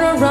better run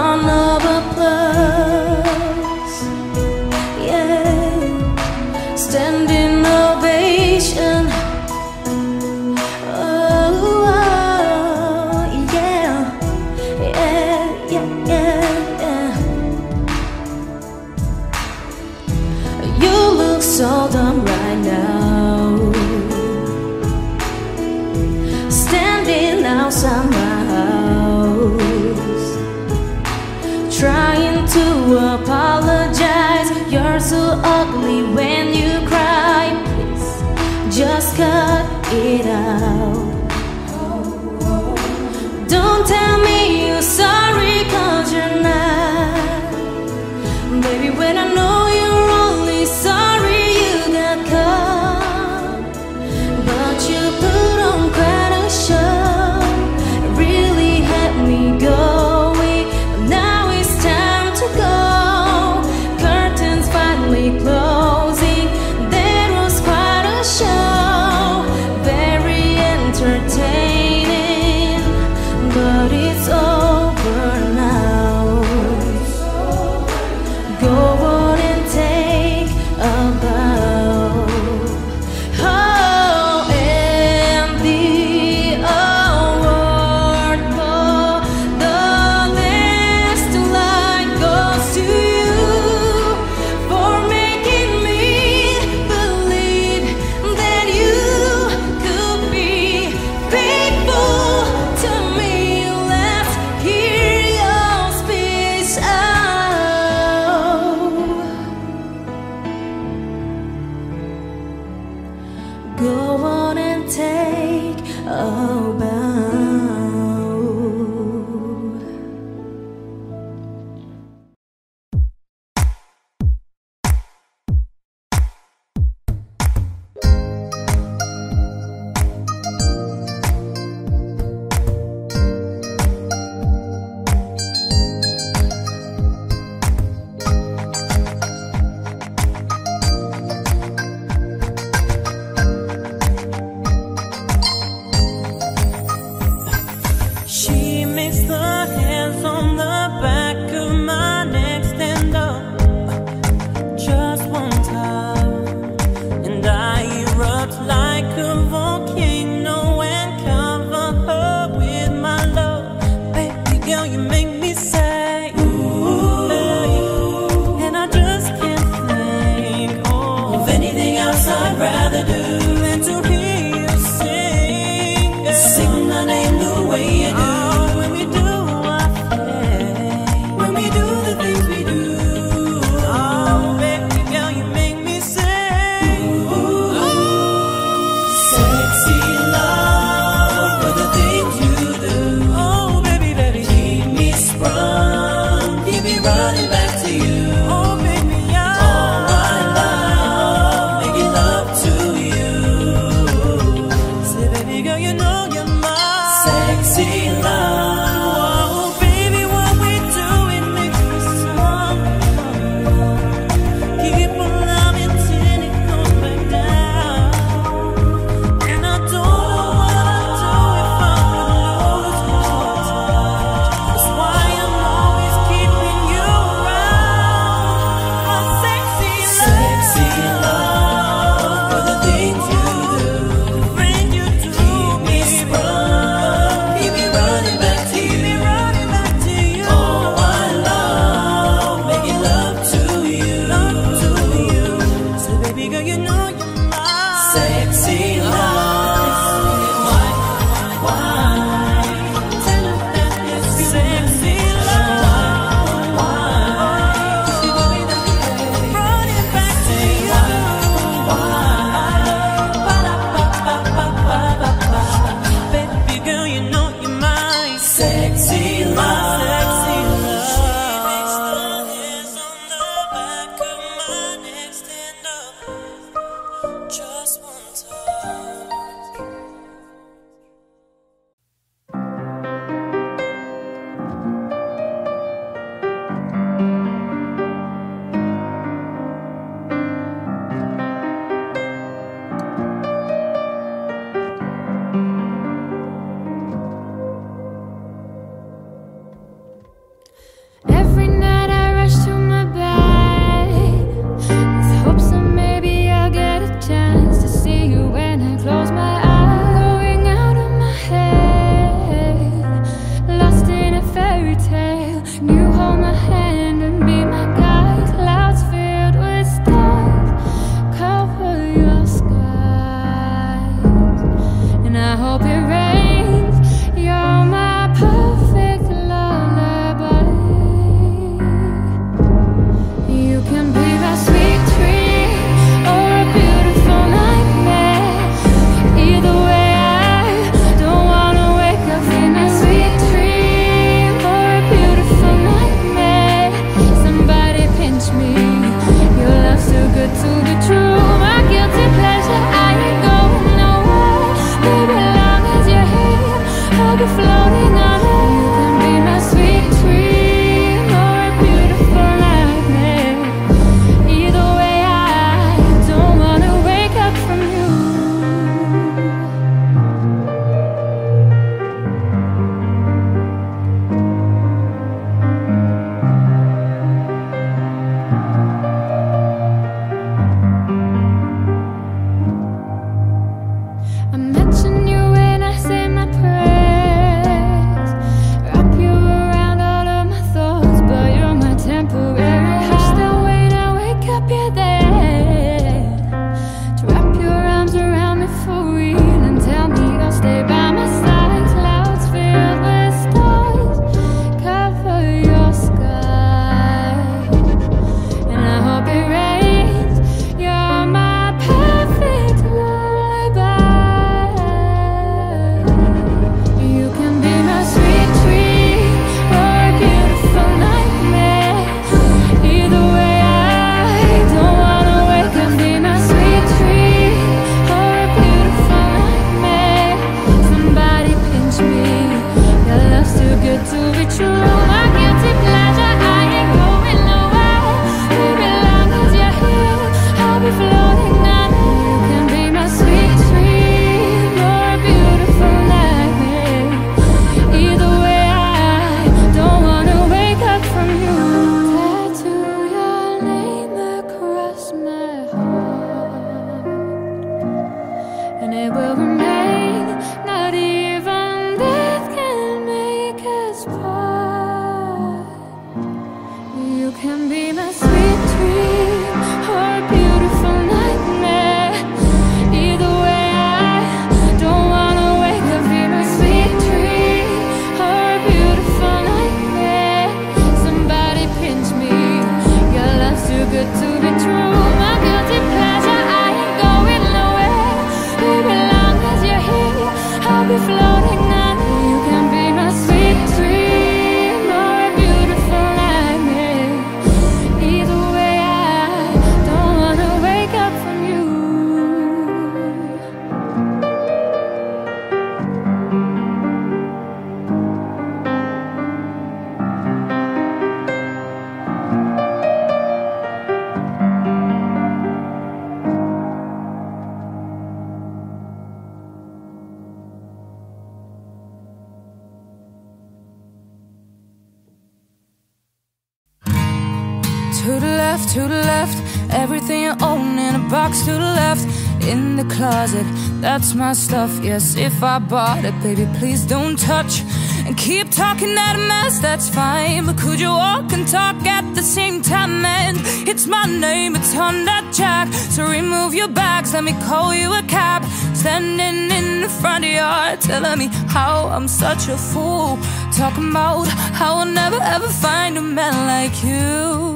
my stuff. Yes, if I bought it, baby, please don't touch. And keep talking that mess, that's fine. But could you walk and talk at the same time? And it's my name, it's on that jack. So remove your bags, let me call you a cab. Standing in the front yard, telling me how I'm such a fool. Talking about how I'll never ever find a man like you.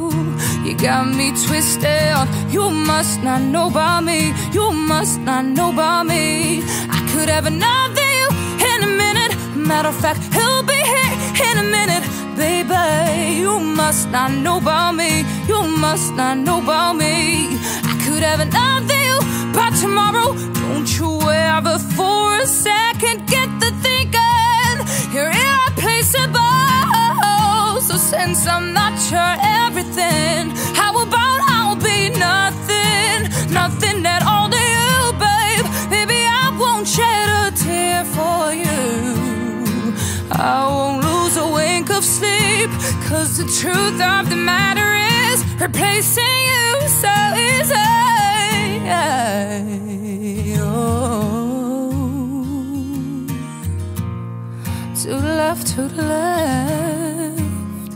Got me twisted. You must not know about me. You must not know about me. I could have another you in a minute. Matter of fact, he'll be here in a minute, baby. You must not know about me. You must not know about me. I could have another you by tomorrow. Don't you ever for a second get the thinking you're irreplaceable. So since I'm not your everything, cause the truth of the matter is replacing you so easy. Oh. To the left, to the left.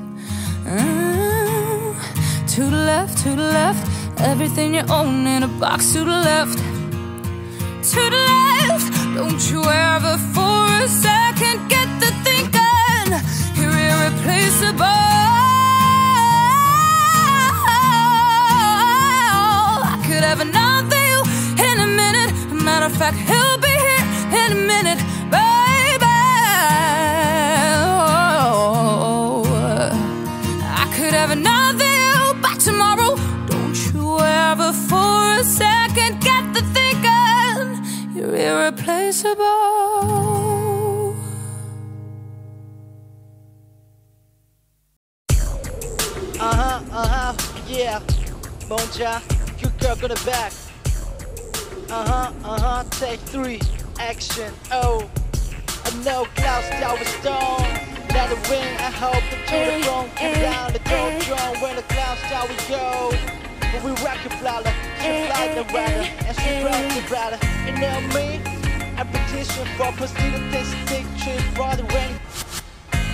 Mm. To the left, to the left. Everything you own in a box to the left. To the left. Don't you ever for a second get the thinking irreplaceable. I could have another you in a minute. Matter of fact, he'll be here in a minute, baby. Oh, I could have another you by tomorrow. Don't you ever for a second get the thinking you're irreplaceable. Bonja, you girl go to back. Uh huh, uh huh, take three, action. Oh, I know clouds with stone. Now the wind, I hope the to the throne eh, come down the eh, throne throne. When the clouds we go. But we rock it flower, she fly eh, the rider, and she brought the rider. You know me? I petition for pursuit this big trip for the rain.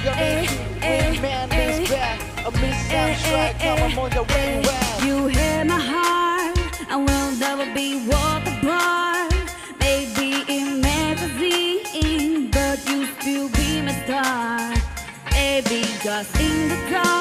Your name, man is back. A I'm strike, now I'm on your way back. You hit my heart, I will never be walk apart. Maybe in magazine, but you still be my star. Baby, cause in the dark,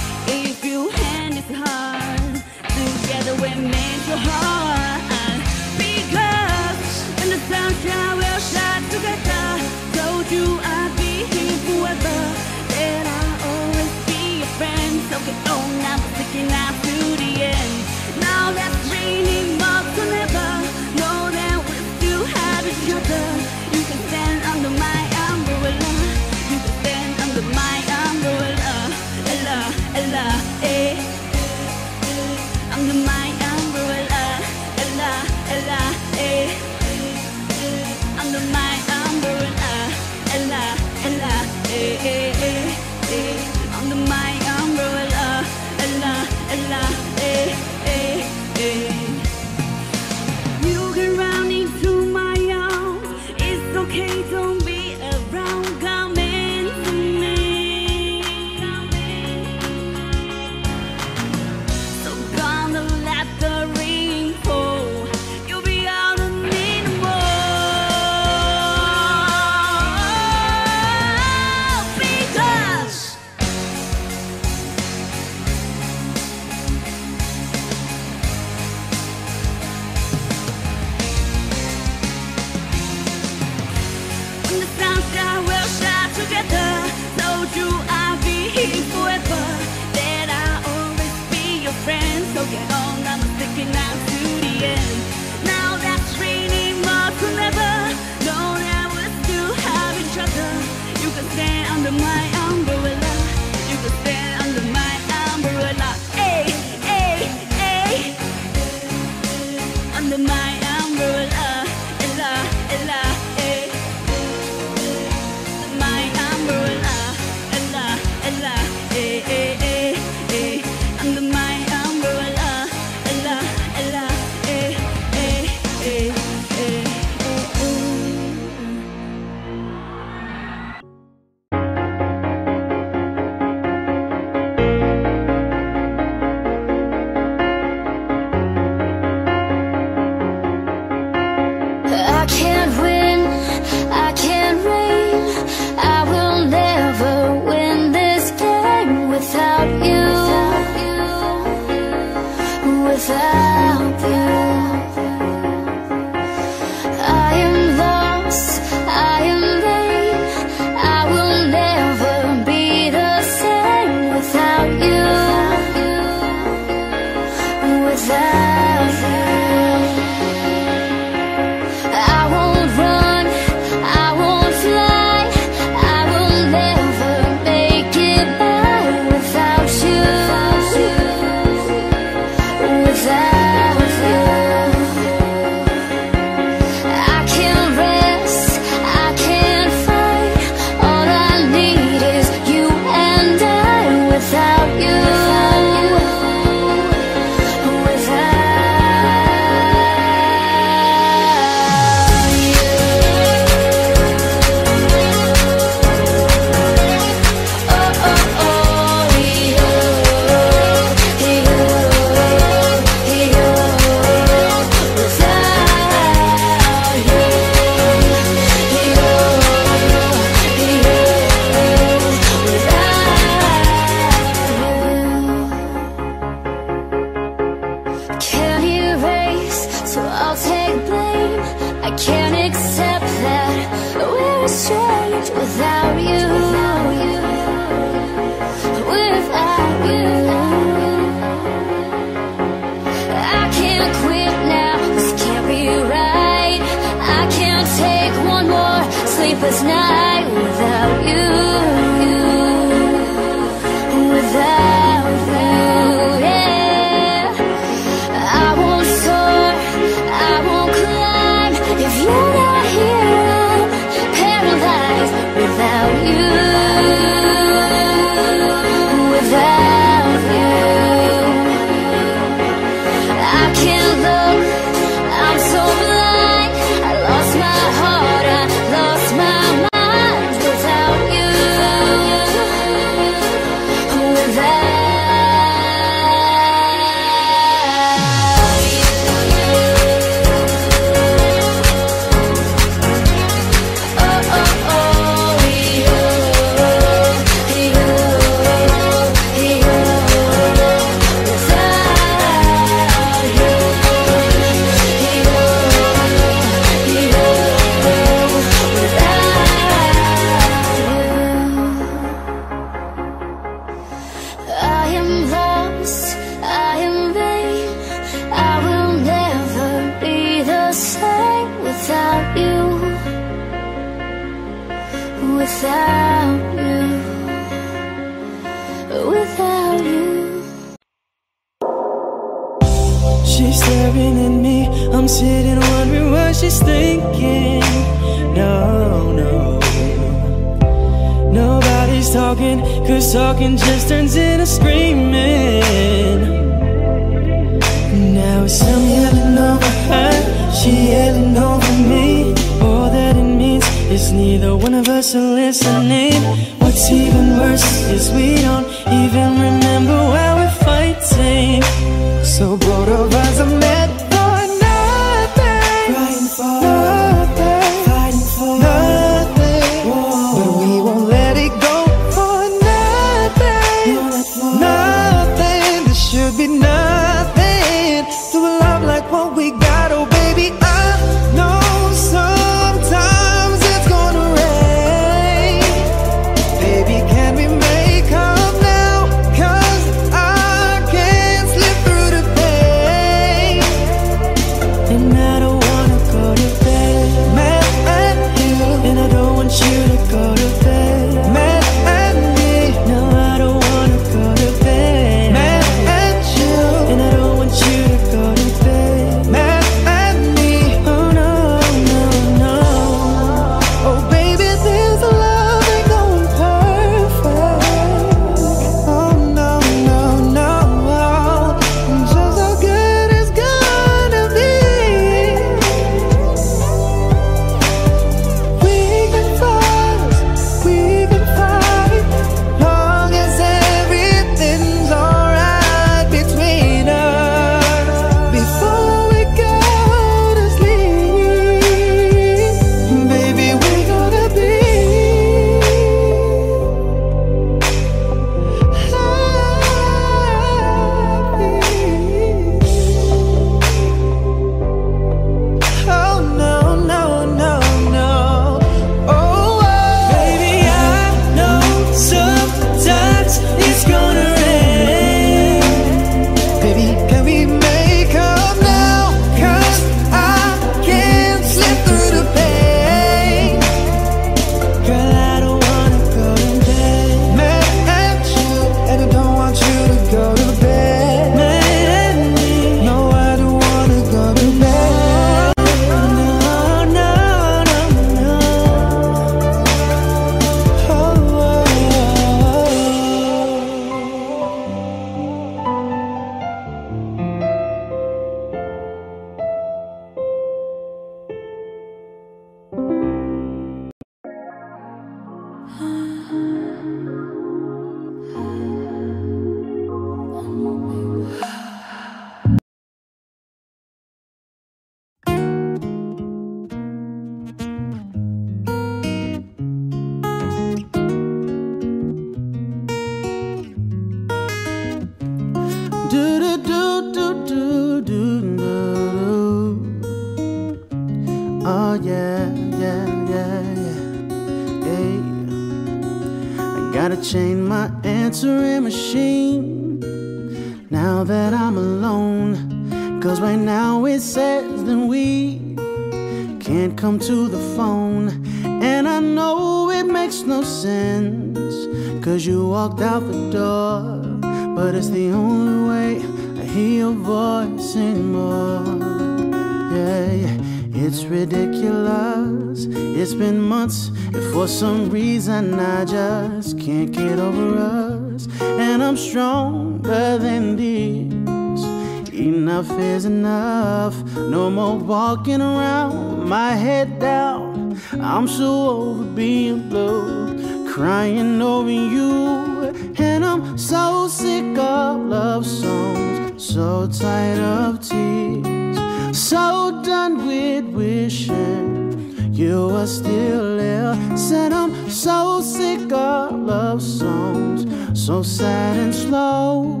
love songs so sad and slow.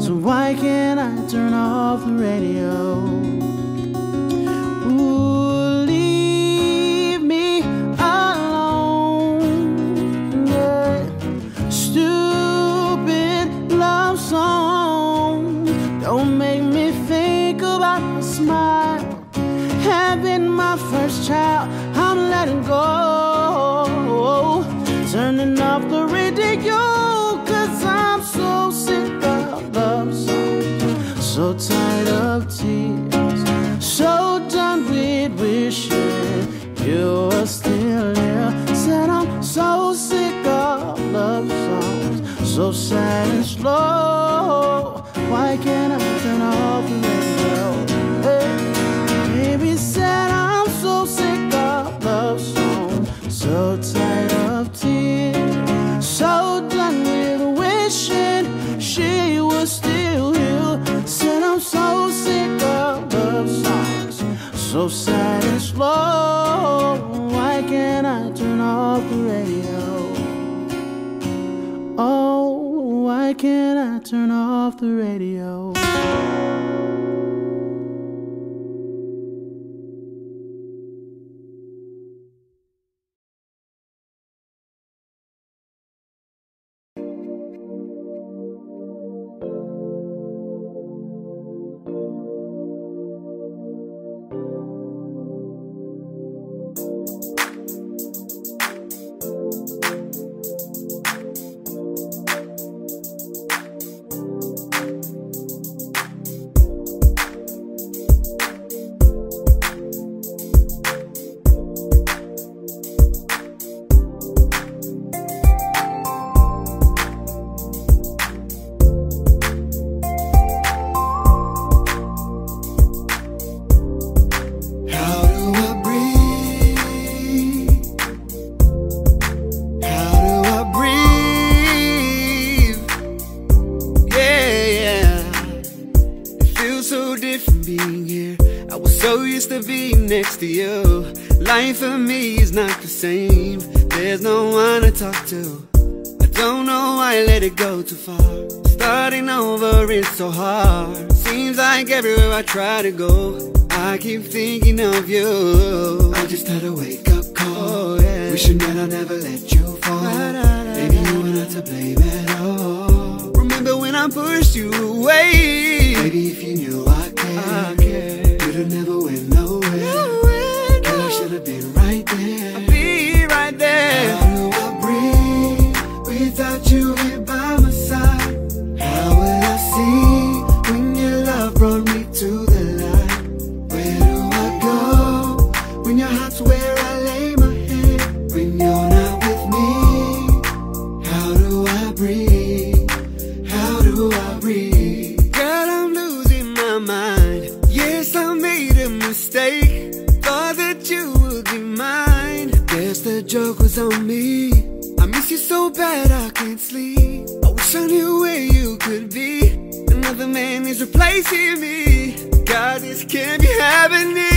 So why can't I turn off the radio? and slow. off the radio. who I read. Girl, I'm losing my mind. Yes, I made a mistake. Thought that you would be mine. Guess the joke was on me. I miss you so bad I can't sleep. I wish I knew where you could be. Another man is replacing me. God, this can't be happening.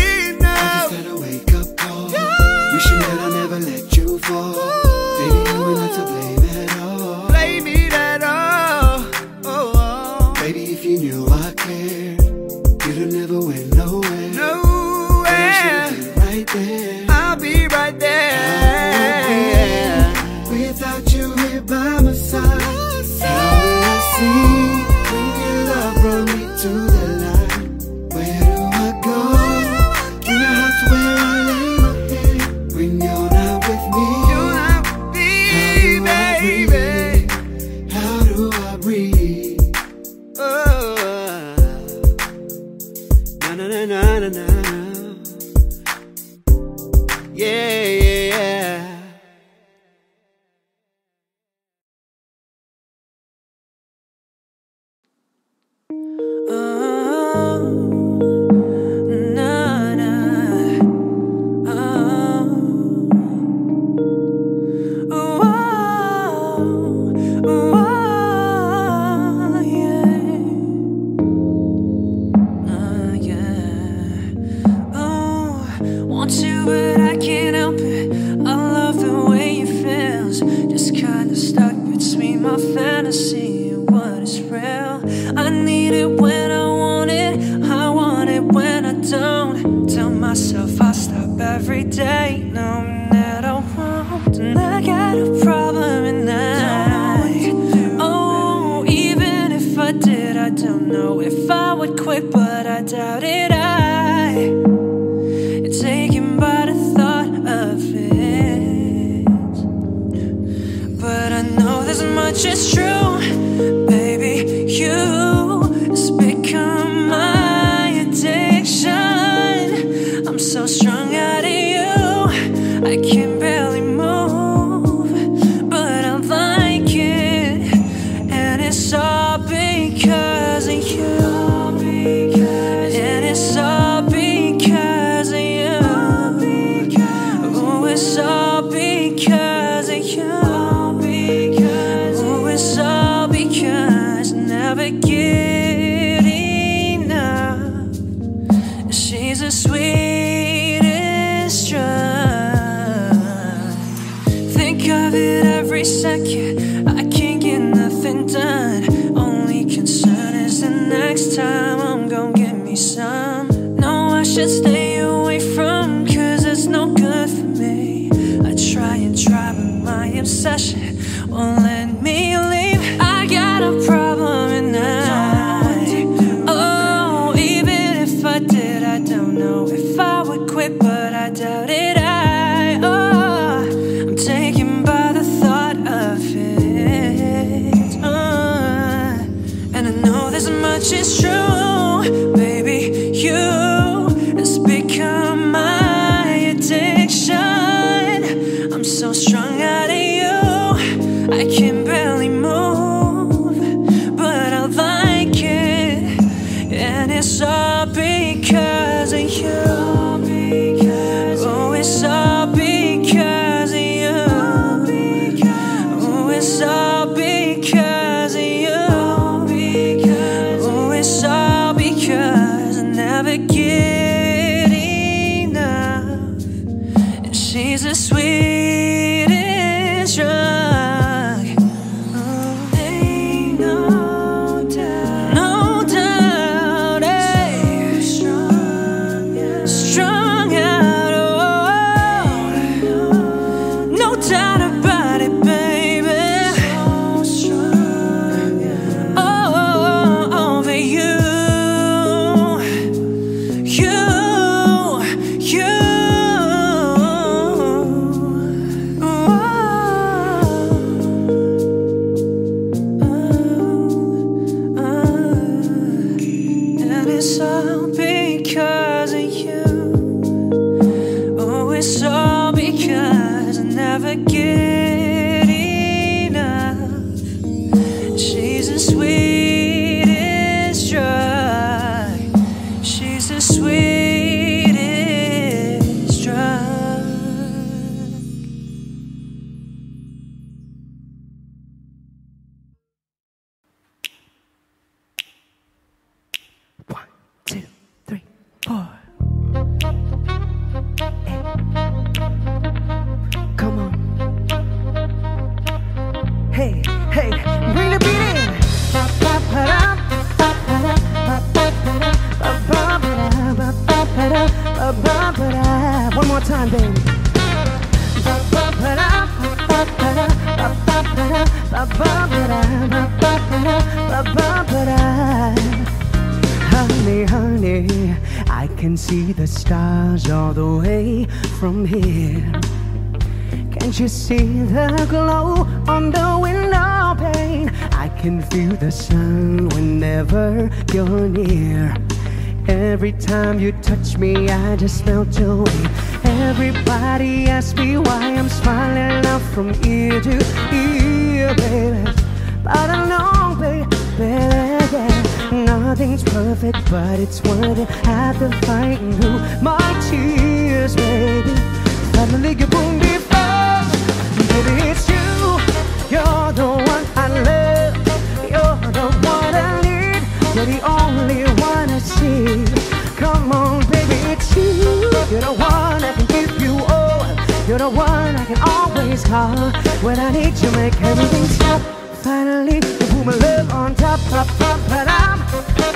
Always when I need you. Make everything stop. Finally, you put my love on top, top, top, but I'm.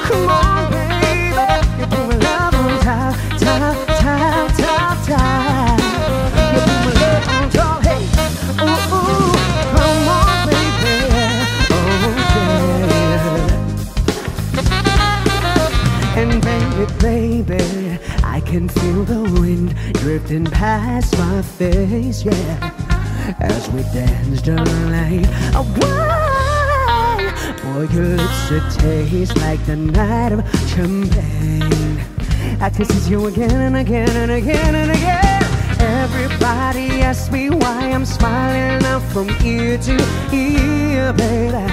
Come on, baby, you put my love on top, top, top, top, top. You put my love on top, hey, ooh, ooh, come on, baby, oh yeah. And baby, baby, I can feel the wind drifting past my face, yeah. As we danced all night away. Boy, your lips, it tastes like the night of champagne. I kisses you again and again and again and again. Everybody asks me why I'm smiling out from ear to ear, baby.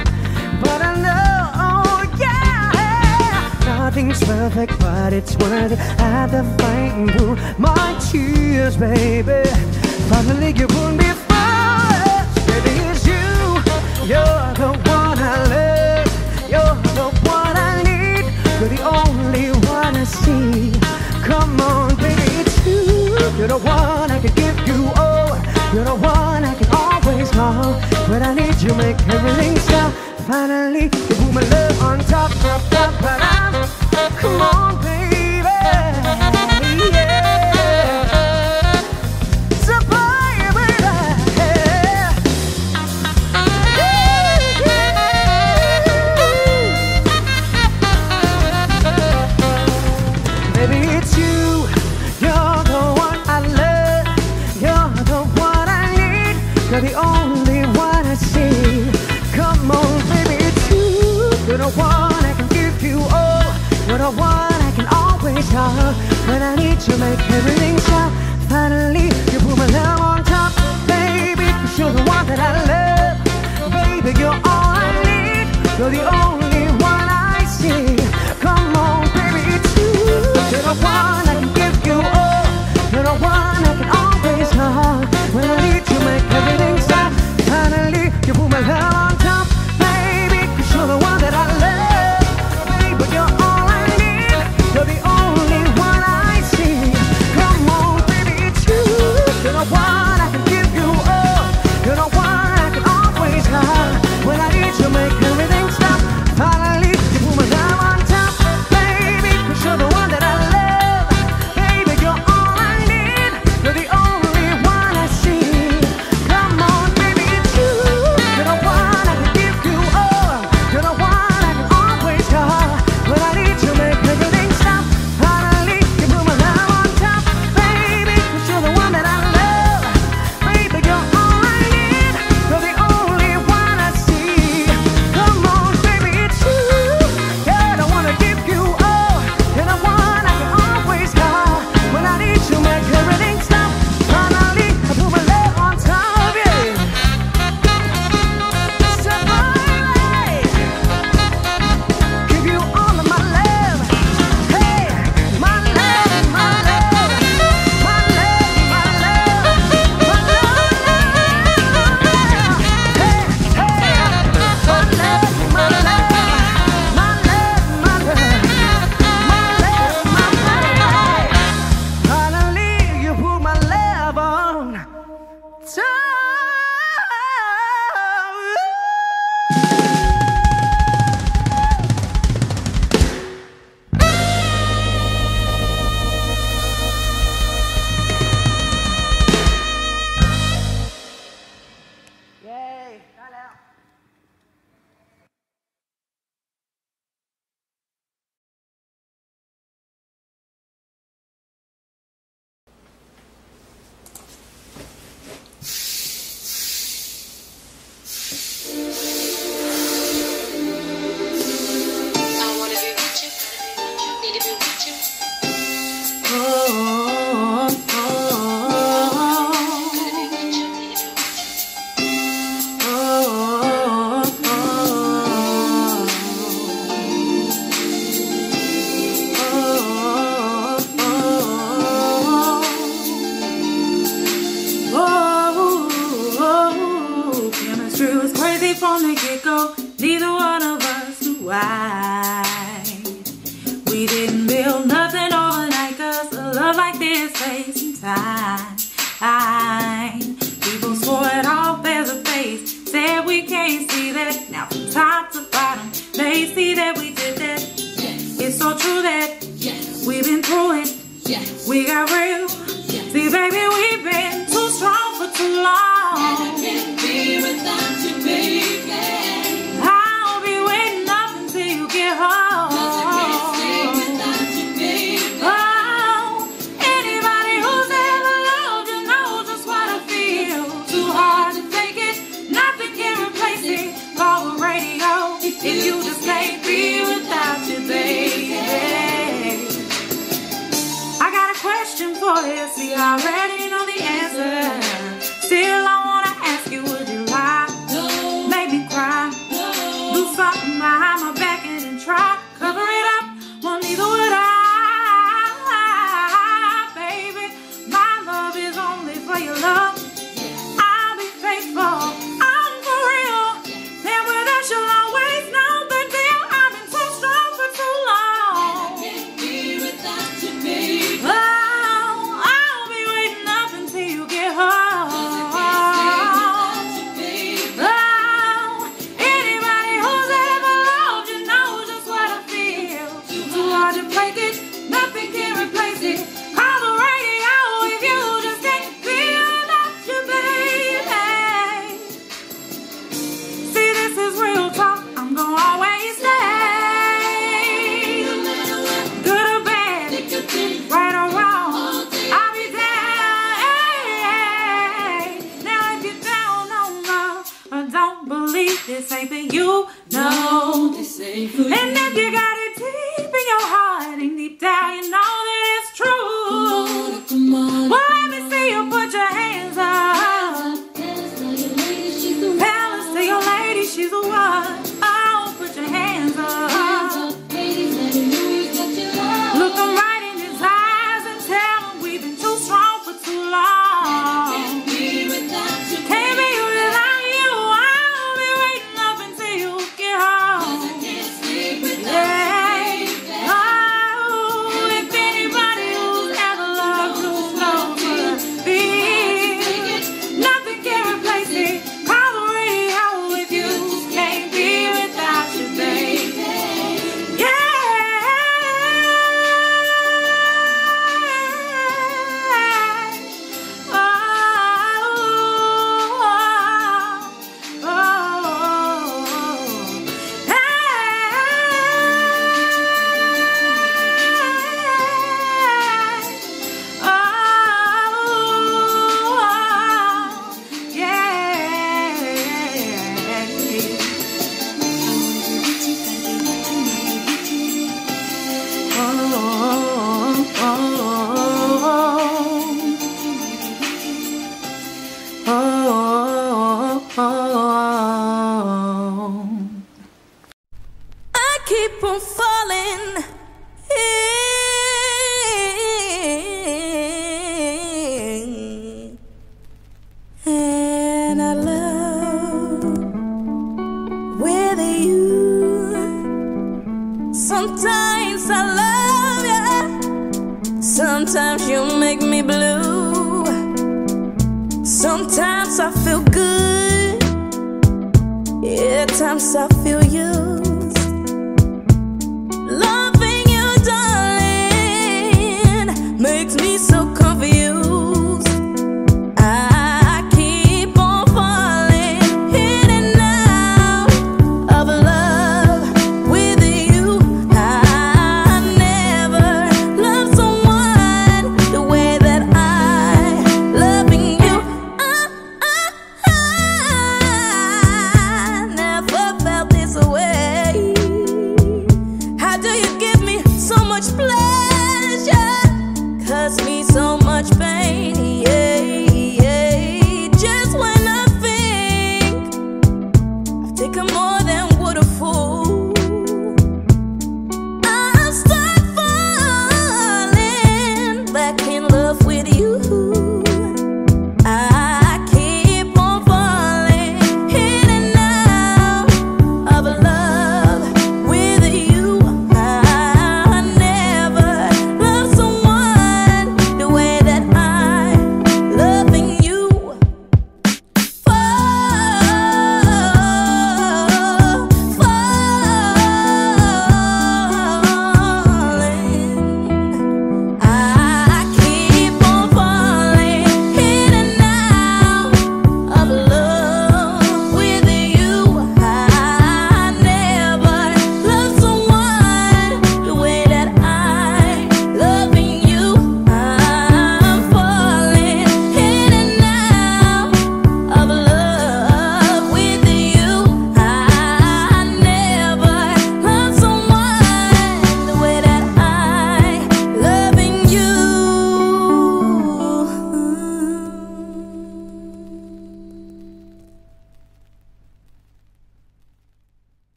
But I know, oh yeah, nothing's perfect, but it's worth it. After fighting through my tears, baby, finally you put me you're the one I love. You're the one I need. You're the only one I see. Come on, baby, it's you. You're the one I can give you all. You're the one I can always call. When I need you, make everything stop. Finally, you put my love on top, top, top, but I'm. Come on, baby. guitar When I need you make everything stop. Finally you put my love on top. Baby, you're the one that I love. Baby, you're all I need. You're the only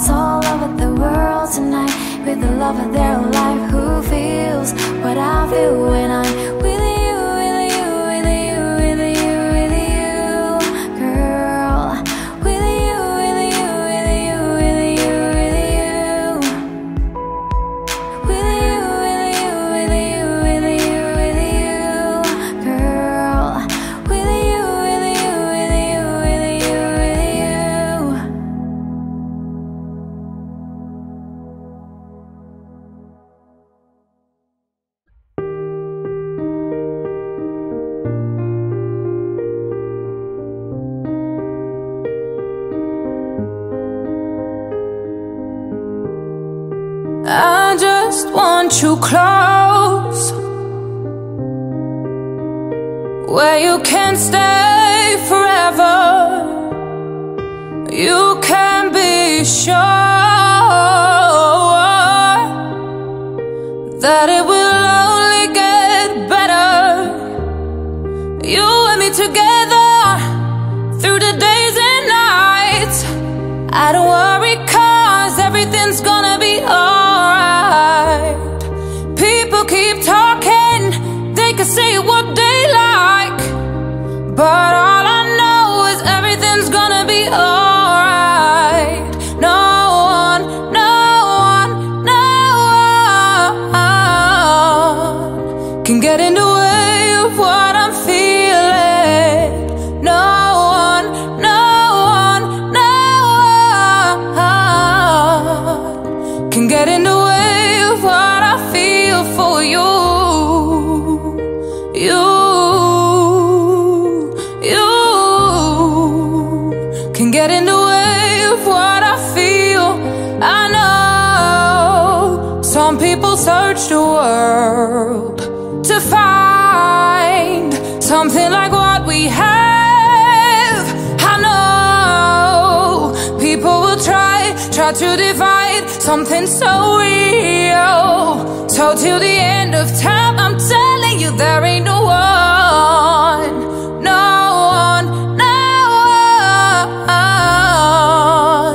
It's all over the world tonight. With the love of their life Who feels what I feel when I'm with sure that it will only get better. You and me together through the days and nights. I don't worry, cause everything's gonna be alright. People keep talking, they can say what they like, but all I know is everything's gonna be alright. something so real. So till the end of time, I'm telling you there ain't no one, no one, no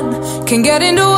one can get into.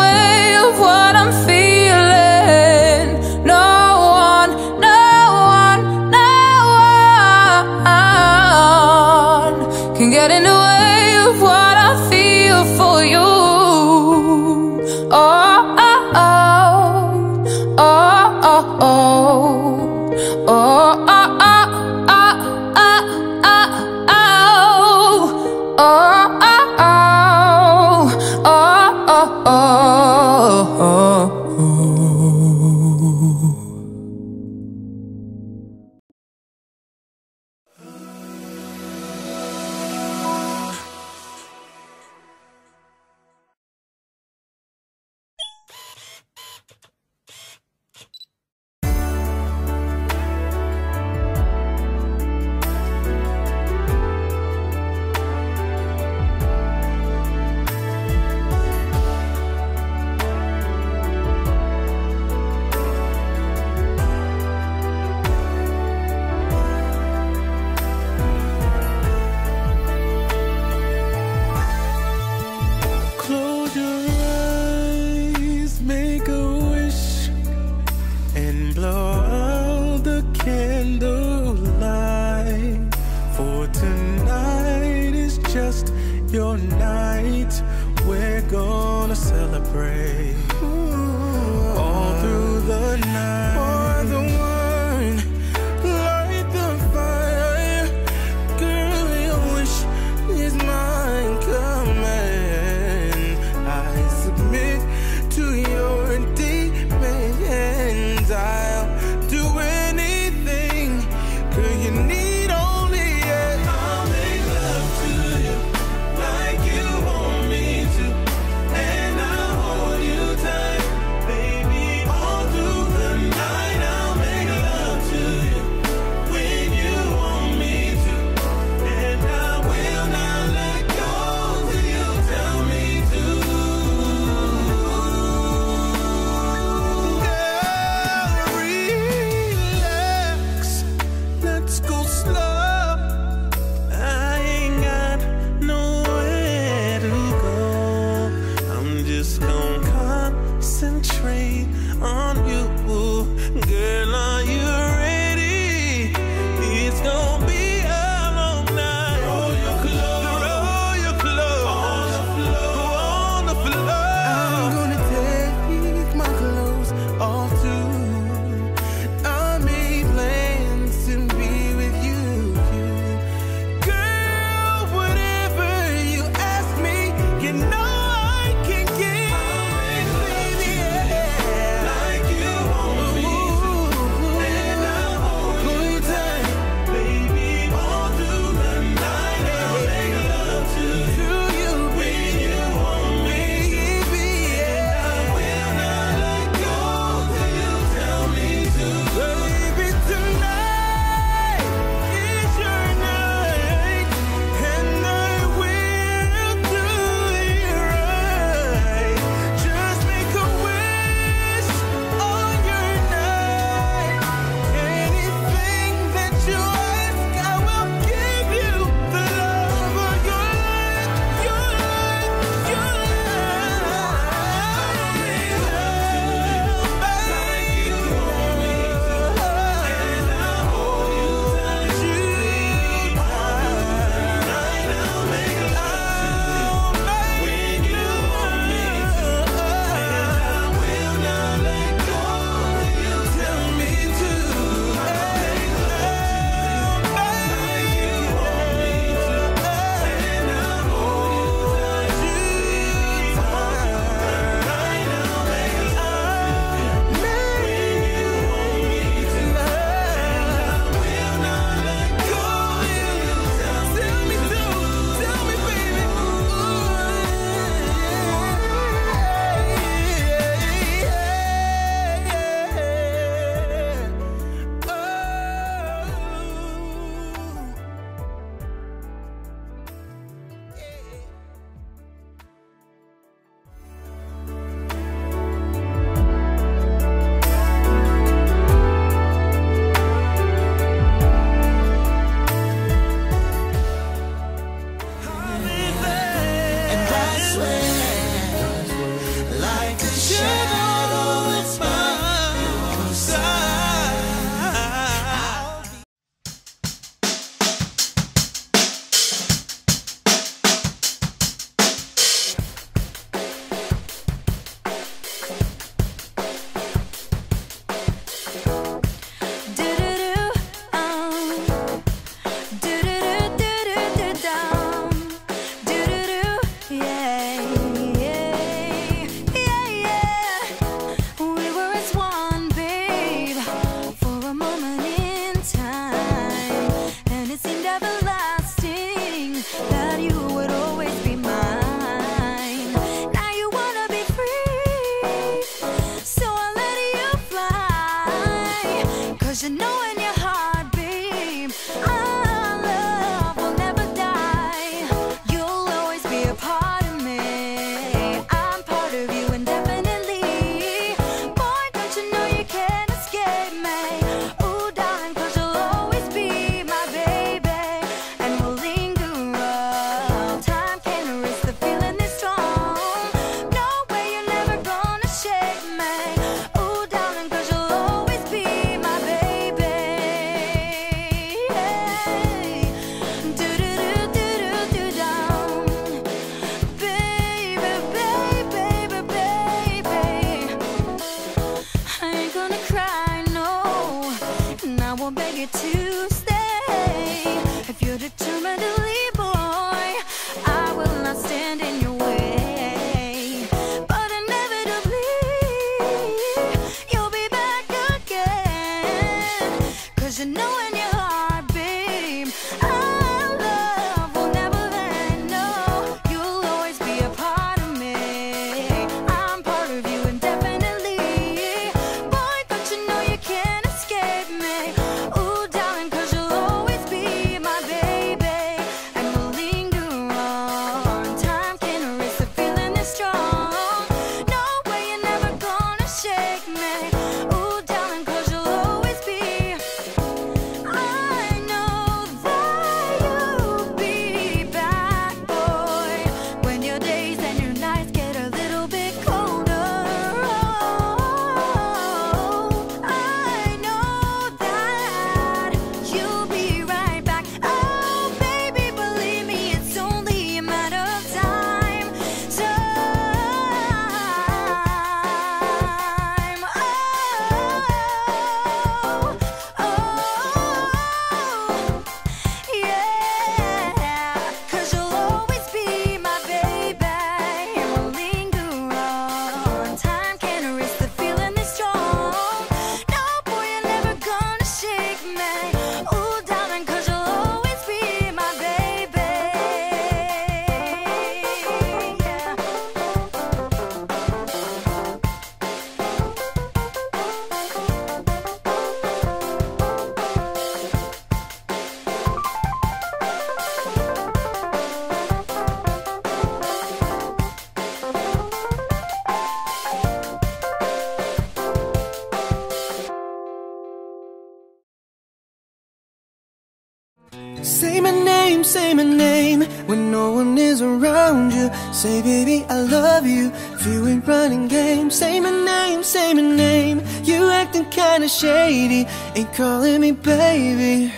Ain't calling me baby.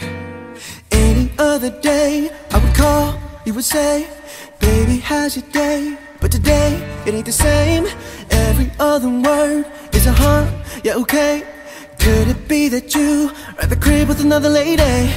Any other day, I would call, you would say, Baby, how's your day? But today, it ain't the same. Every other word is a huh, yeah, okay. Could it be that you are at the crib with another lady?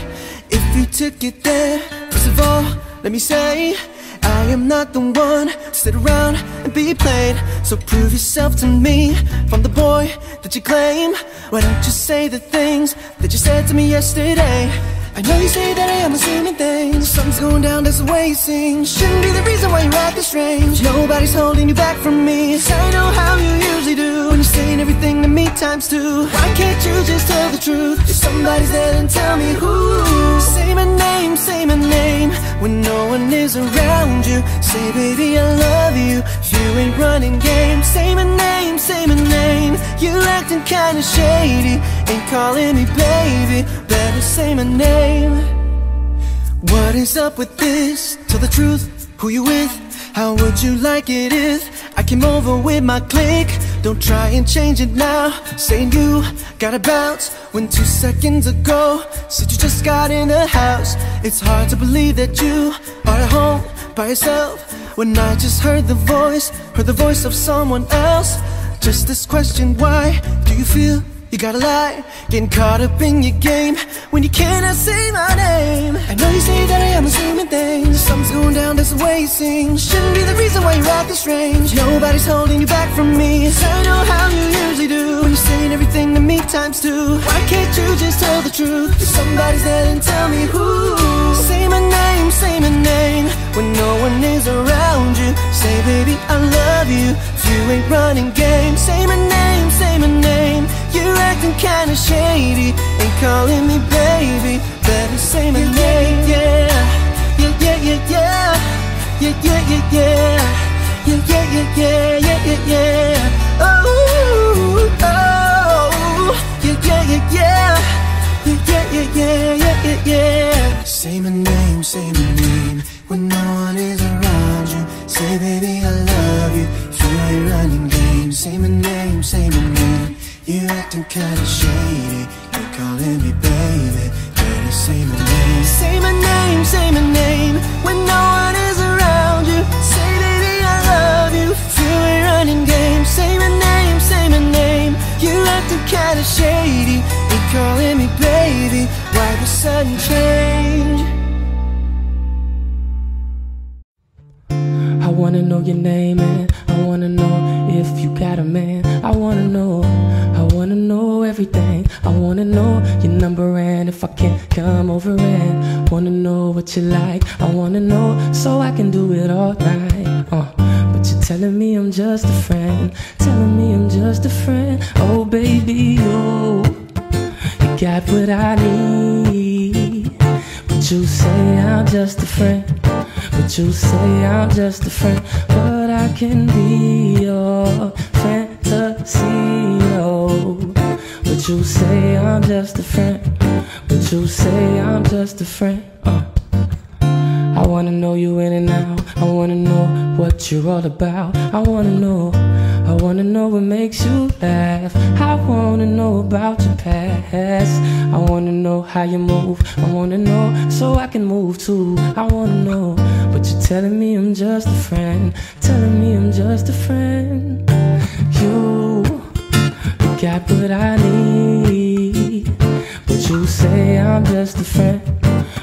If you took it there, first of all, let me say, I am not the one to sit around and be played. So prove yourself to me from the boy that you claim. Why don't you say the things that you said to me yesterday? I know you say that I am assuming things. Something's going down, that's the way you sing. Shouldn't be the reason why you're acting strange. Nobody's holding you back from me. 'Cause I know how you usually do. When you're saying everything to me times two. Why can't you just tell the truth? If somebody's there, then tell me who. Say my name, say my name. When no one is around you. Say, baby, I love you. If you ain't running game, say my name, say my name. You're acting kinda shady. Ain't calling me baby. Better say my name. What is up with this? Tell the truth, who you with? How would you like it if I came over with my clique? Don't try and change it now. Saying you got a bounce when two seconds ago said you just got in the house. It's hard to believe that you are at home by yourself when I just heard the voice, heard the voice of someone else. Just this question, why do you feel? You gotta lie, getting caught up in your game when you cannot say my name. I know you say that I am assuming things. Something's going down, that's the way you sing. Shouldn't be the reason why you're this strange. Nobody's holding you back from me. I know how you usually do when you're saying everything to me times two. Why can't you just tell the truth? If somebody's there, then tell me who. Say my name, say my name when no one is around you. Say, baby, I love you. If you ain't running game, say my name, say my name. You're acting kinda shady and calling me baby. Better say my name, yeah. Yeah, yeah, yeah, yeah. Yeah, yeah, yeah, yeah. Yeah, yeah, yeah, yeah, yeah, yeah, yeah. Oh, oh. Yeah, yeah, yeah, yeah. Yeah, yeah, yeah, yeah, yeah, yeah, yeah. Say my name, say my name. When no one is around you, say, baby, I love you. You ain't running games. Say my name, say my name. You acting kinda shady, you calling me baby. Better say my name. Say my name, say my name when no one is around you. Say, baby, I love you. You running games, say my name, say my name. You acting kinda shady, you calling me baby. Why the sudden change? I wanna know your name and I wanna know if you got a man. I wanna know, wanna know everything. I wanna know your number and if I can come over and wanna know what you like. I wanna know so I can do it all right. Uh, but you're telling me I'm just a friend, telling me I'm just a friend. Oh baby, oh, you got what I need. But you say I'm just a friend. But you say I'm just a friend. But I can be your fantasy. Oh. But you say I'm just a friend. But you say I'm just a friend. Uh. I wanna know you in and out. I wanna know what you're all about. I wanna know. I wanna know what makes you laugh. I wanna know about your past. I wanna know how you move. I wanna know so I can move too. I wanna know. But you're telling me I'm just a friend. Telling me I'm just a friend. You, got what I need. But you say I'm just a friend.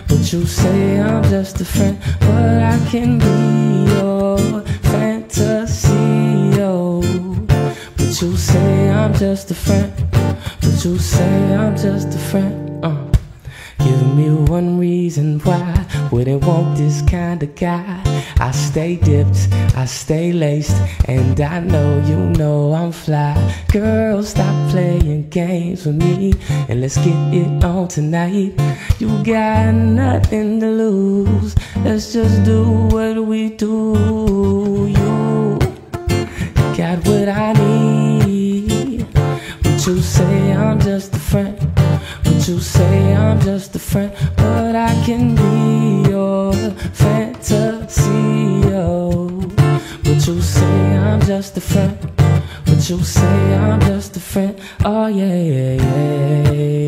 But you say I'm just a friend. But I can be your fantasy. Oh. But you say I'm just a friend. But you say I'm just a friend. Uh. Give me one reason why wouldn't want this kind of guy. I stay dipped, I stay laced, and I know you know I'm fly. Girl, stop playing games with me and let's get it on tonight. You got nothing to lose. Let's just do what we do. You got what I need. But you say I'm just a friend you say I'm just a friend, but I can be your fantasy. Oh, but you say I'm just a friend. But you say I'm just a friend. Oh yeah, yeah, yeah.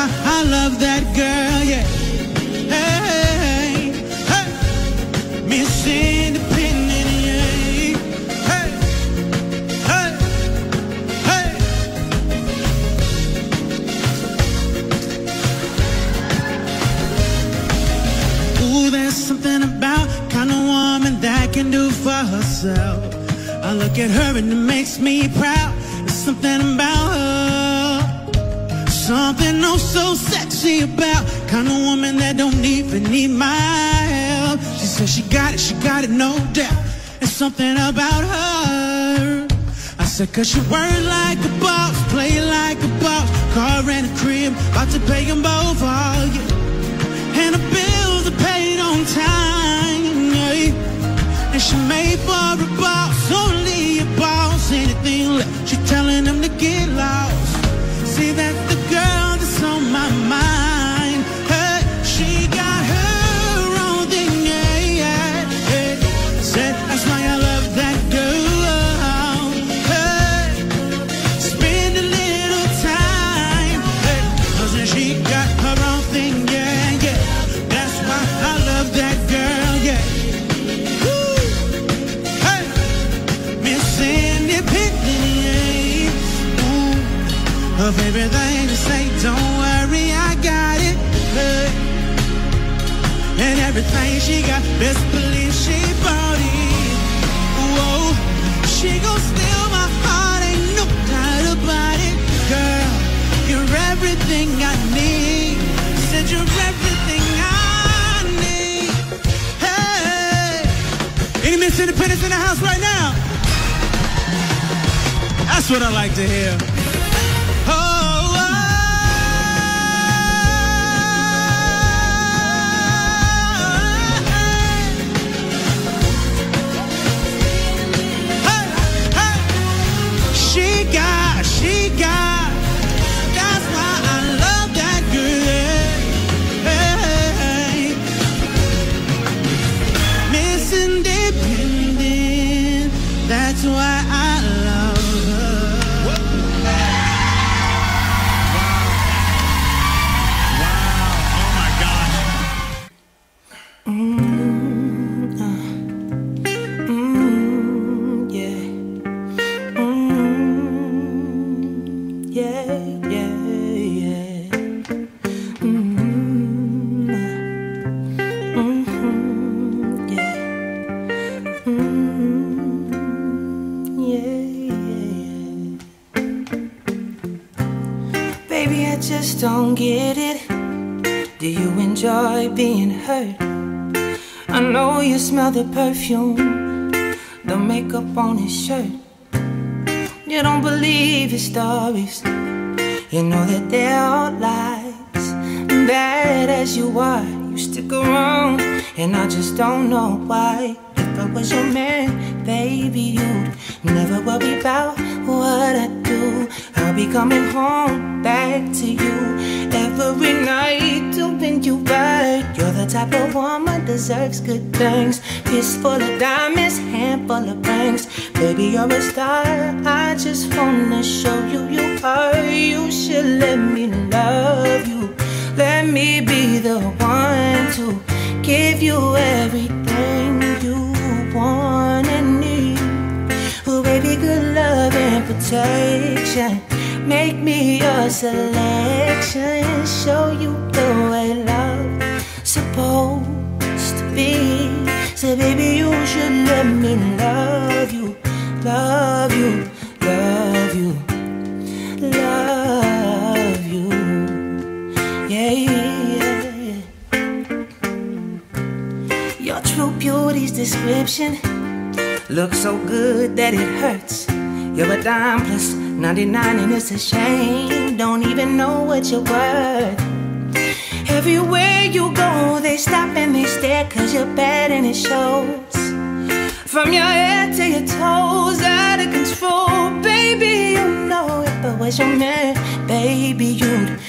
Why I love that girl. Yeah. Hey, hey. Miss Independent. Yeah. Hey, hey, hey. Ooh, there's something about kind of woman that can do for herself. I look at her and it makes me about her. I said, cause she work like a boss, play like a boss, car and a crib, about to pay them both all, yeah and the bills are paid on time. yeah. And she made for a boss, only a boss. Anything left, she telling them to get lost. See, that's the girl that's on my mind. Of everything to say, don't worry, I got it. Hey. And everything she got, best believe she bought it. Whoa, she gon' steal my heart, ain't no doubt about it, girl. You're everything I need. Said you're everything I need. Hey, any Miss Independence in the house right now? That's what I like to hear. She got. The perfume, the makeup on his shirt. You don't believe his stories. You know that they're all lies. Bad as you are, you stick around, and I just don't know why. If I was your man, baby, you'd never worry about what I do. I'll be coming home back to you every night, doing you right. You're the type of woman deserves good things. Fistful of diamonds, handful of rings. Baby, you're a star. I just wanna show you you are. You should let me love you. Let me be the one to give you everything you want and need. Oh, baby, good love and protection. Make me your selection. Show you the way love supposed to be. Say, baby, you should let me love you, love you, love you, love you. Yeah, yeah, yeah. Your true beauty's description looks so good that it hurts. You're a dime plus 99 and it's a shame. Don't even know what you're worth. Everywhere you go, they stop and they stare cause you're bad and it shows. From your head to your toes, out of control. Baby, you know it, but where's your man? Baby, you'd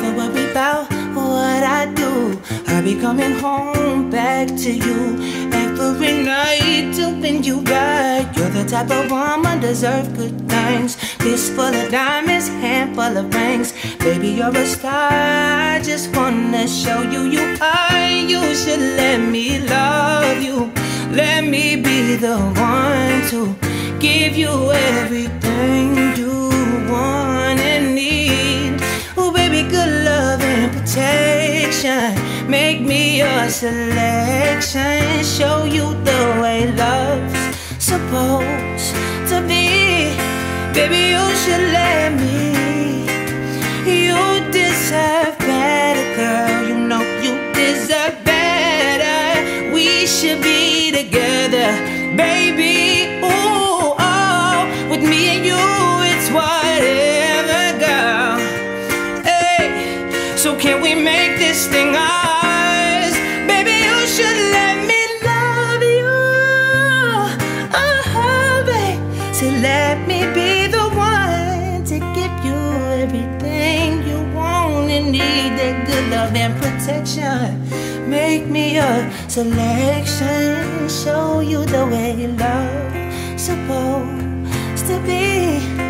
never worry about what I do. I'll be coming home back to you every night, doing you right. You're the type of woman deserve good things. Fist full of diamonds, handful of rings. Baby, you're a star. I just wanna show you you are. You should let me love you. Let me be the one to give you everything you want protection. Make me your selection. Show you the way love's supposed to be. Baby, you should let me. You deserve better, girl. You know you deserve better. We should be together, baby. And protection. Make me your selection. Show you the way love supposed to be.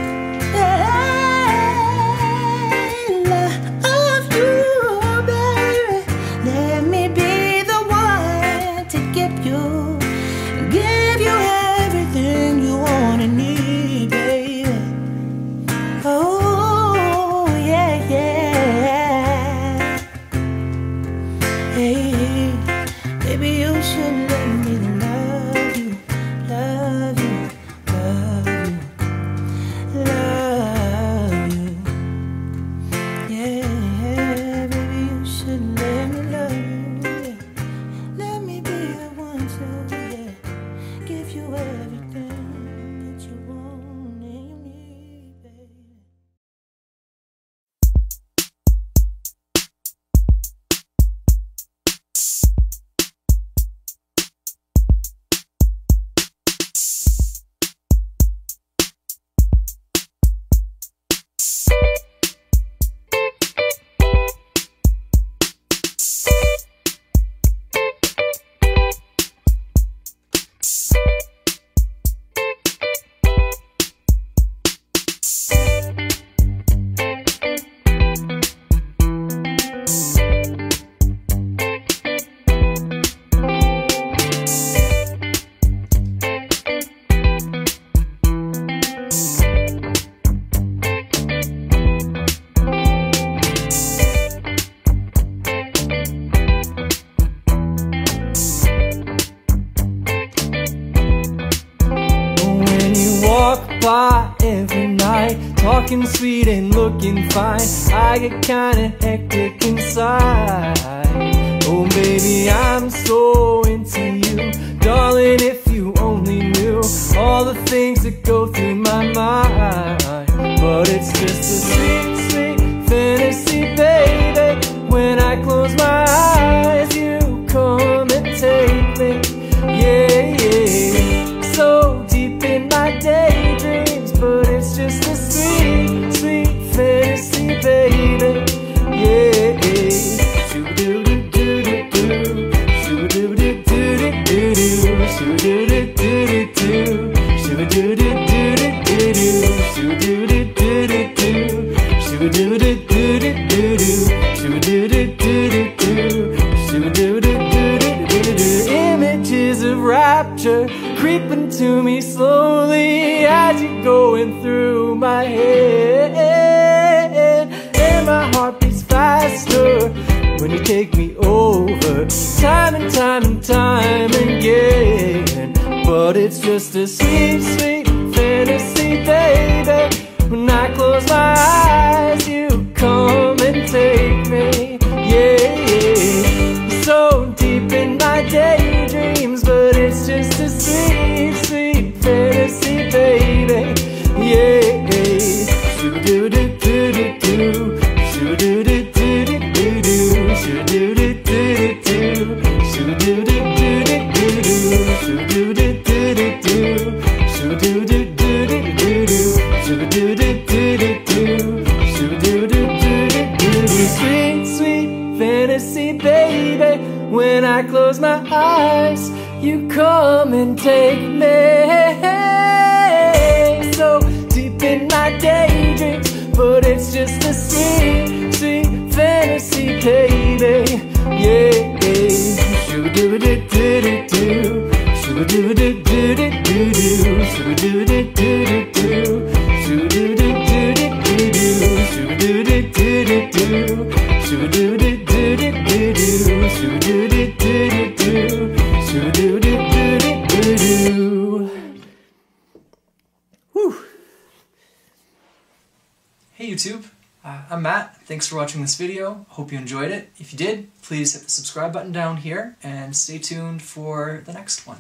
video. Hope you enjoyed it. If you did, please hit the subscribe button down here and stay tuned for the next one.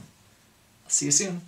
I'll see you soon.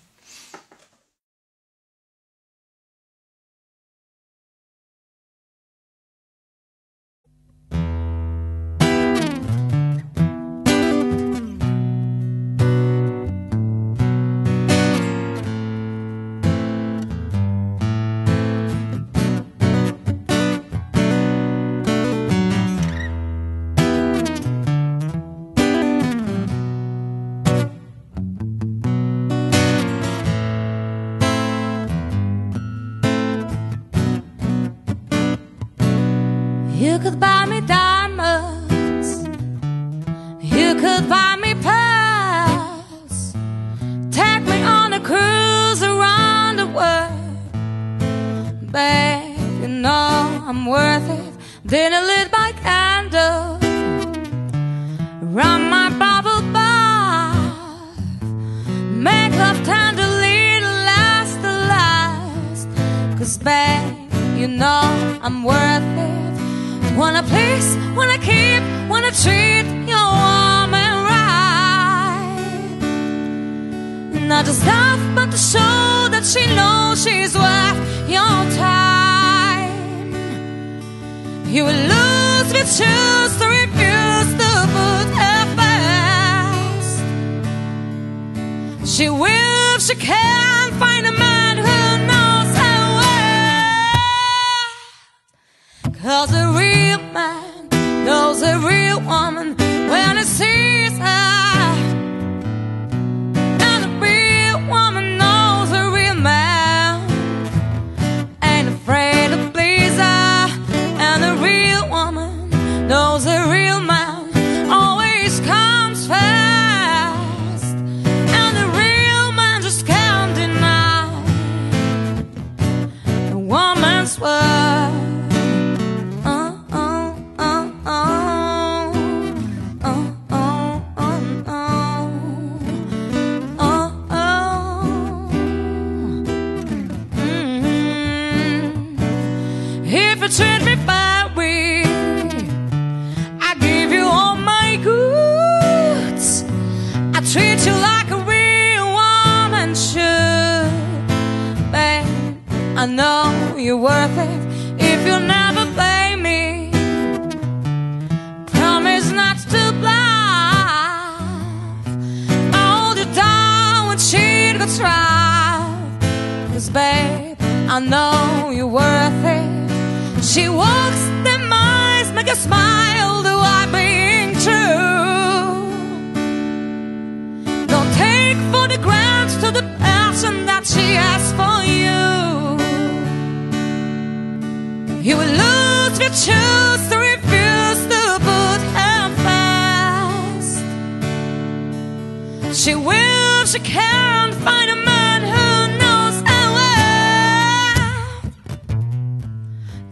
She will, she can find a man who knows her well.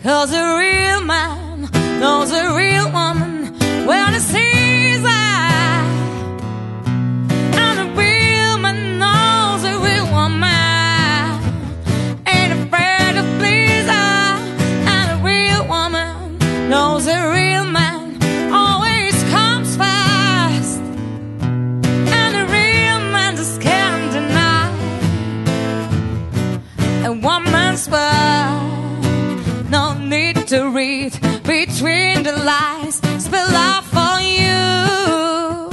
Cause a real man knows a real No need to read between the lines. Spell out for you.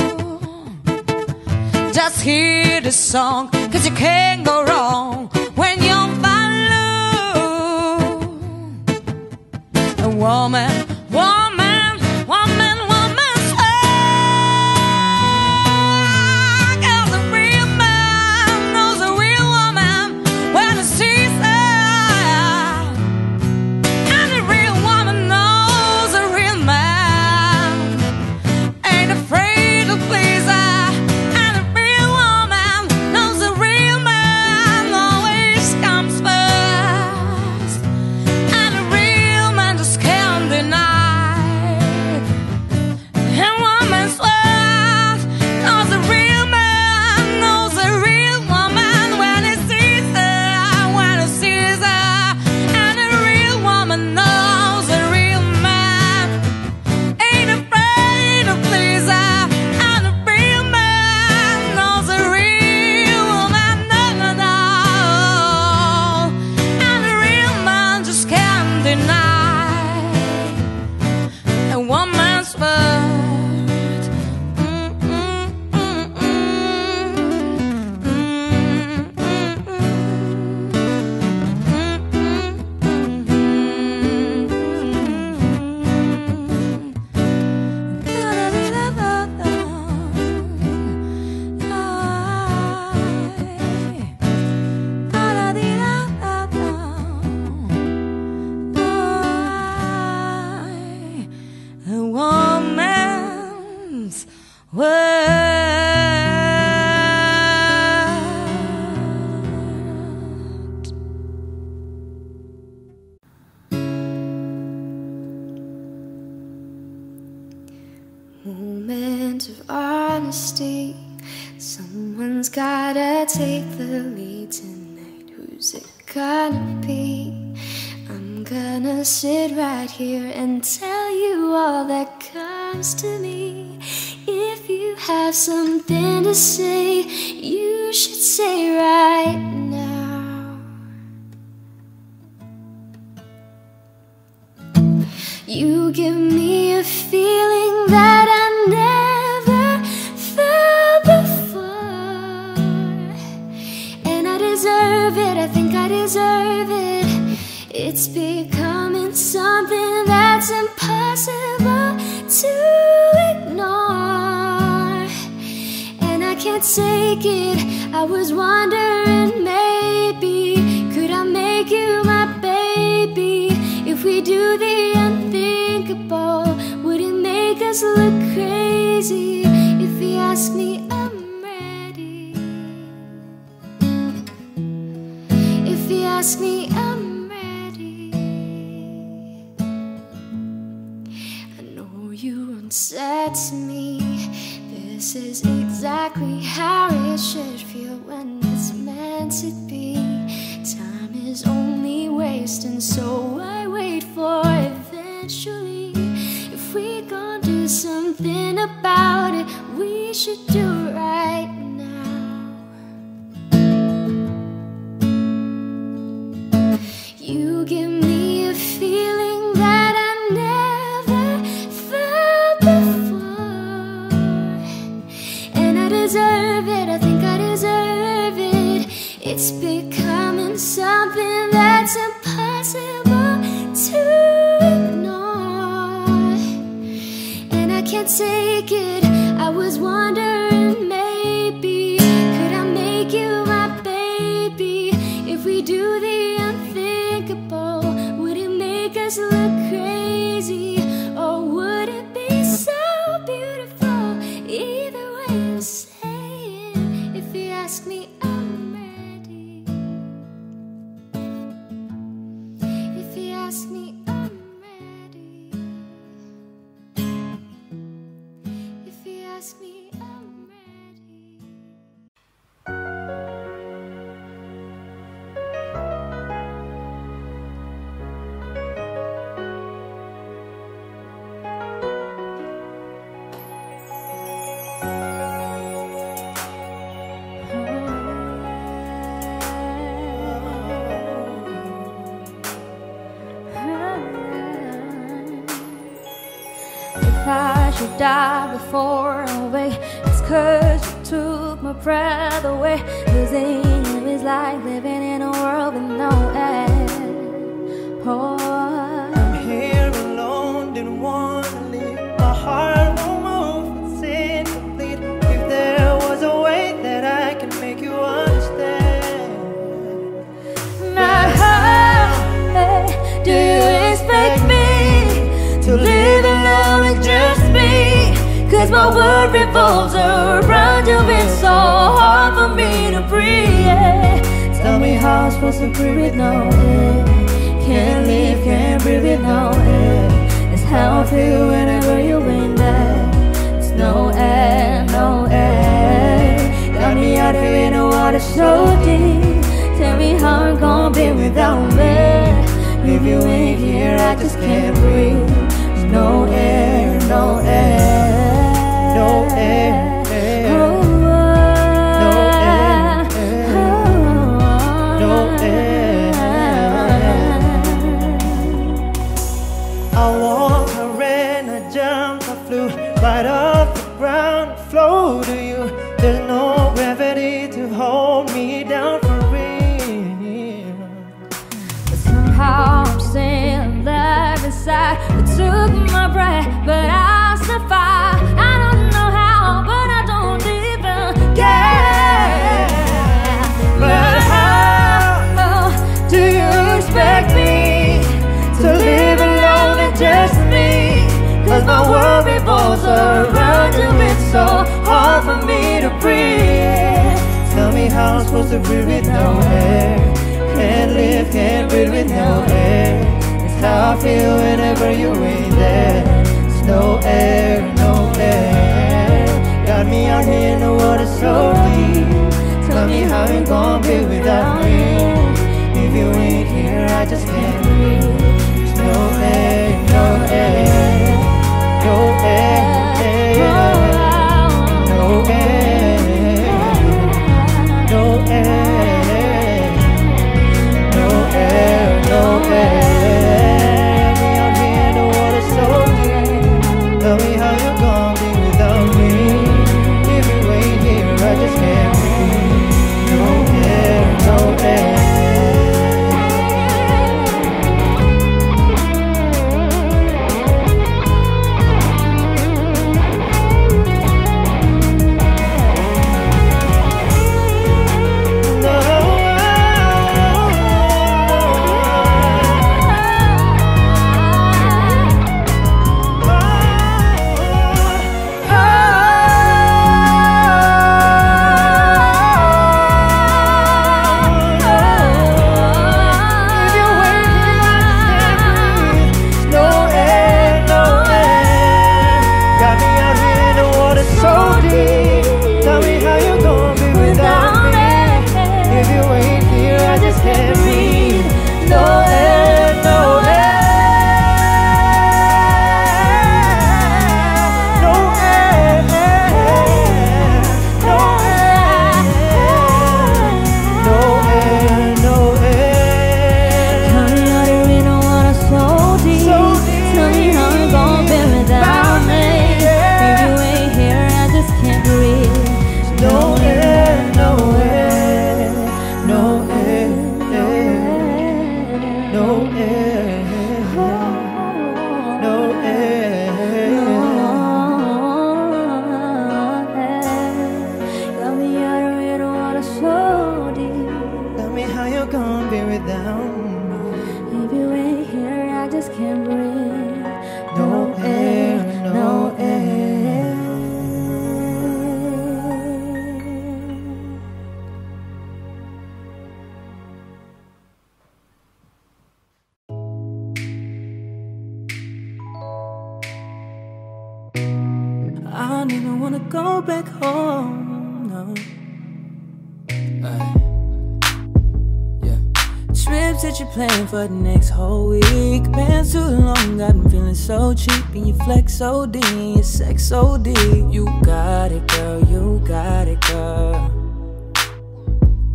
Just hear the song, cause you can't go wrong when you're follow. A woman, woman, say right now. You give me a feeling that I never felt before. And I deserve it, I think I deserve it. It's becoming something that's impossible to Take it. I was wondering maybe could I make you my baby? If we do the unthinkable, would it make us look crazy? If you ask me, exactly how it should feel when it's meant to be. Time is only wasting, so I wait for eventually. If we gonna do something about it, we should do It's becoming something that's impossible to ignore. And I can't take it. I was wondering die before I wake. It's cause you took my breath away. Losing you is like living in a world with no end. Oh, I'm here alone, didn't wanna leave. My heart Cause my world revolves around you. It's so hard for me to breathe. Tell me how I'm supposed to breathe with no air. Can't live, can't breathe with no air. It's how I feel whenever you in. It's no air, no air. Got me out here in the water so deep. Tell me how I'm gonna be without me. If you ain't here, I just can't breathe. There's no air, no air, you. It's so hard for me to breathe. Tell me how I'm supposed to breathe with no air. Can't live, can't breathe with no air. It's how I feel whenever you ain't there. There's no air, no air. Got me out here in the water so deep. Tell me how you gonna be without me. If you ain't here, I just can't breathe. There's no air, no air, no air, air, no air, no air, no air. Gonna be without for the next whole week. Been too long, got me feeling so cheap. And you flex so deep, and your sex so deep. You got it, girl, you got it, girl.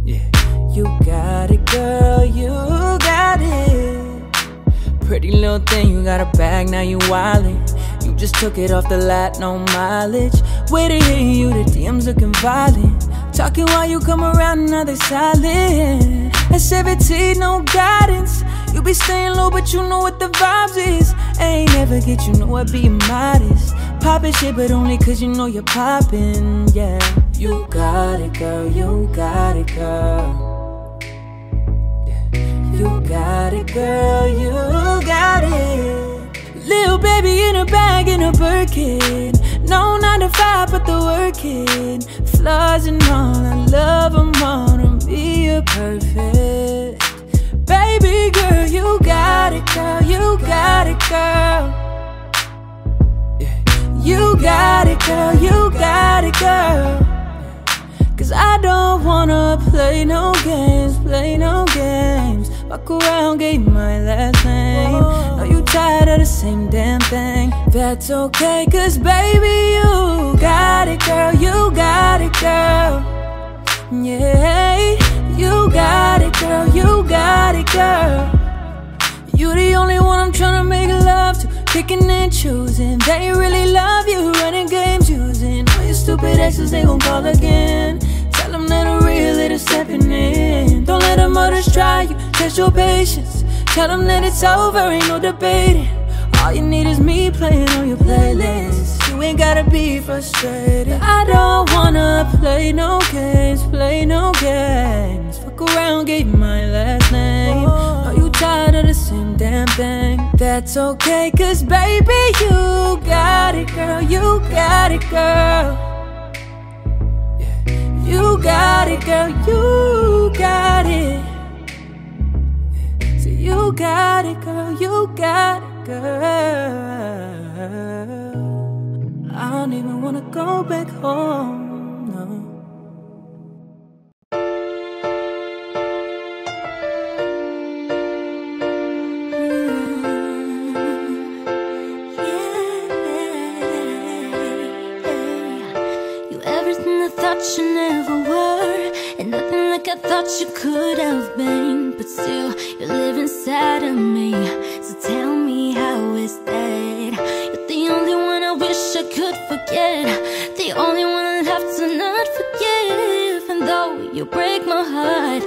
Yeah, you got it, girl, you got it. Pretty little thing, you got a bag, now you wildin'. You just took it off the lot, no mileage. Way to hear you, the DMs looking violent. Talking while you come around, now they silent. At 17, no guidance. You be staying low, but you know what the vibes is. Ain't never get you know I be modest. Poppin' shit, but only cause you know you're poppin', yeah. You got it, girl, you got it, girl. You got it, girl, you got it. Little baby in a bag in a Birkin. No nine to five, but the working. Flaws and all, I love them all. To be a perfect. Baby girl, you got it, girl, you got it, girl. You got it, girl, you got it, girl. Cause I don't wanna play no games, play no games. Fuck around, gave my last name. Are you tired of the same damn thing. That's okay, cause baby, you got it, girl, you got it, girl. Yeah, you got it, girl, you got it, girl. You're the only one I'm tryna make love to, picking and choosing. They really love you, running games using all your stupid exes. They gon' call again. Tell them that I'm real, that it's stepping in. Don't let them others try you, test your patience. Tell them that it's over, ain't no debating. All you need is me playing on your playlist. You ain't gotta be frustrated. I don't wanna play no games, play no games. Fuck around, gave my last name. Oh. Are you tired of the same damn thing? That's okay, cause baby, you got it, girl, you got it, girl. You got it, girl, you got it. So you got it, girl, you got it, girl. I don't even wanna go back home, no. Mm-hmm. You everything I thought you never were, and nothing like I thought you could have been. But still, you live inside of me. Break my heart,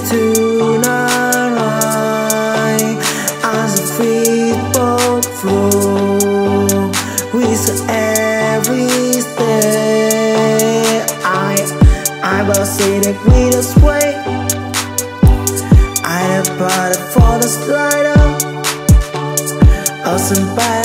is tonight As the free boat flow with saw every step I, I will see the greatest way. I have bought it for the slider Awesome bike